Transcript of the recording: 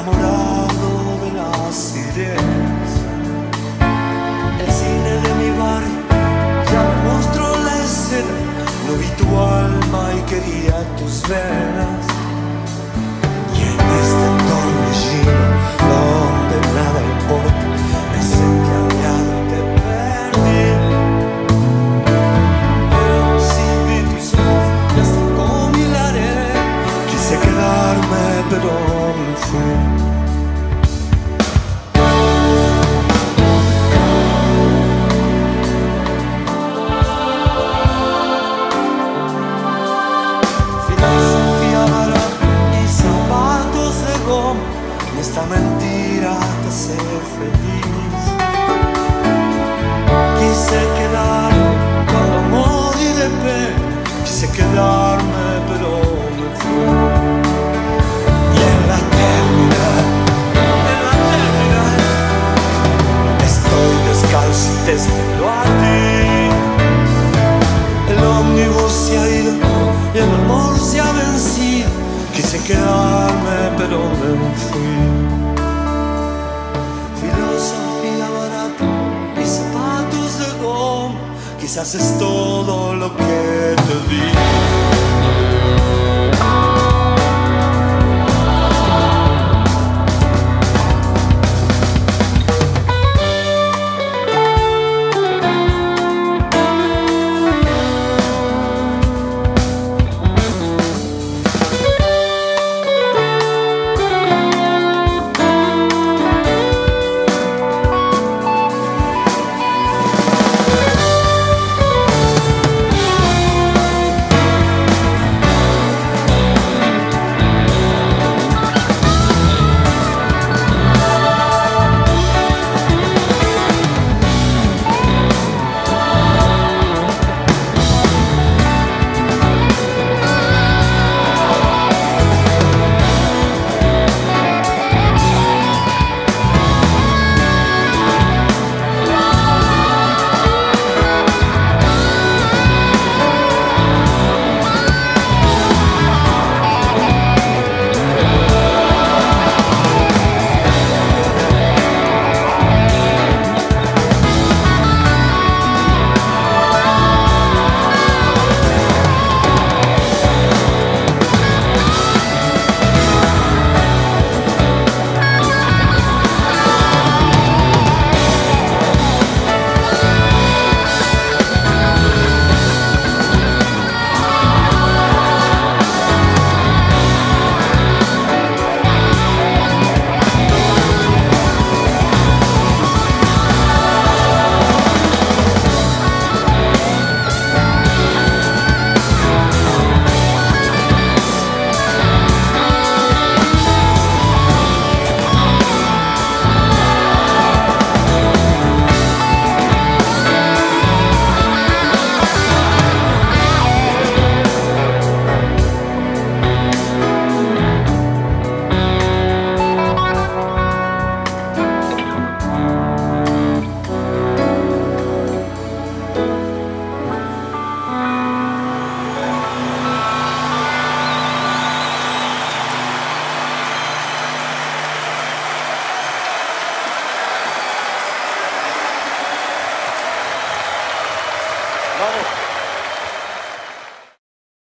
enamorado de las sirenas. El cine de mi barrio ya me mostró la escena. No vi tu alma y quería tus venas. Quedarme pero me fui. Filosofía barata y zapatos de goma, y esta mentira te hace feliz. Quise quedarme cuando morí de pena, quise quedarme pero me fui. El ómnibus se ha ido y el amor se ha vencido. Quise quedarme, pero me fui. Filosofía barata y zapatos de goma. Quizás es todo lo que te di.